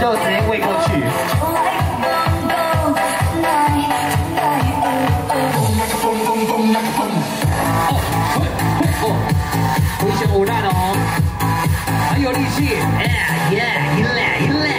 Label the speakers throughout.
Speaker 1: 就直接喂过去。不
Speaker 2: 行，我烂了哦，
Speaker 1: 很有
Speaker 2: 力气，哎呀，一烂一烂。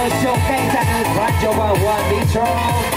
Speaker 2: Put your hands up, right, you want strong.